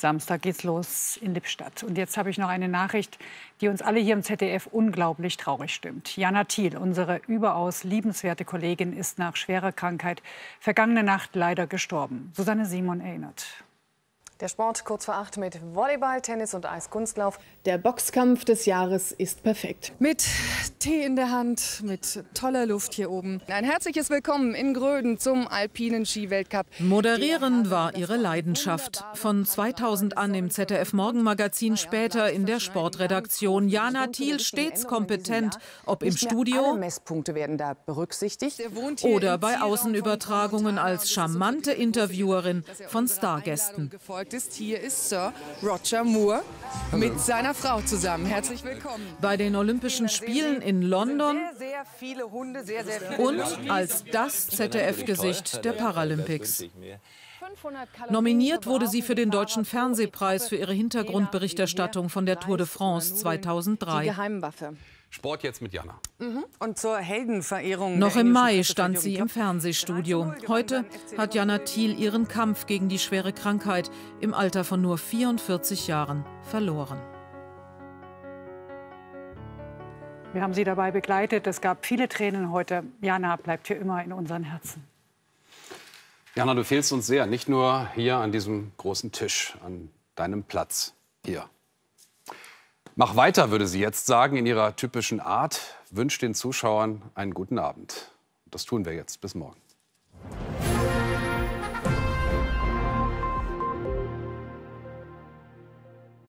Samstag geht's los in Lippstadt. Und jetzt habe ich noch eine Nachricht, die uns alle hier im ZDF unglaublich traurig stimmt. Jana Thiel, unsere überaus liebenswerte Kollegin, ist nach schwerer Krankheit vergangene Nacht leider gestorben. Susanne Simon erinnert. Der Sport kurz vor acht mit Volleyball, Tennis und Eiskunstlauf. Der Boxkampf des Jahres ist perfekt. Mit Tee in der Hand, mit toller Luft hier oben. Ein herzliches Willkommen in Gröden zum alpinen Skiweltcup. Moderieren war ihre Leidenschaft. Von 2000 an im ZDF Morgenmagazin, später in der Sportredaktion. Jana Thiel stets kompetent, ob im Studio Messpunkte werden da berücksichtigt. oder bei Außenübertragungen als charmante Interviewerin von Stargästen ist. Hier ist Sir Roger Moore mit seiner Frau zusammen. Herzlich willkommen. Bei den Olympischen Spielen in London Sehr, sehr viele Hunde, sehr, sehr viele und als das ZDF-Gesicht der Paralympics. Nominiert wurde sie für den Deutschen Fernsehpreis für ihre Hintergrundberichterstattung von der Tour de France 2003. Geheimwaffe. Sport jetzt mit Jana. Und zur Heldenverehrung. Noch im Mai stand sie im. Fernsehstudio. Heute hat Jana Thiel ihren Kampf gegen die schwere Krankheit im Alter von nur 44 Jahren verloren. Wir haben Sie dabei begleitet. Es gab viele Tränen heute. Jana bleibt für immer in unseren Herzen. Jana, du fehlst uns sehr. Nicht nur hier an diesem großen Tisch, an deinem Platz hier. Mach weiter, würde sie jetzt sagen, in ihrer typischen Art. Wünscht den Zuschauern einen guten Abend. Das tun wir jetzt. Bis morgen.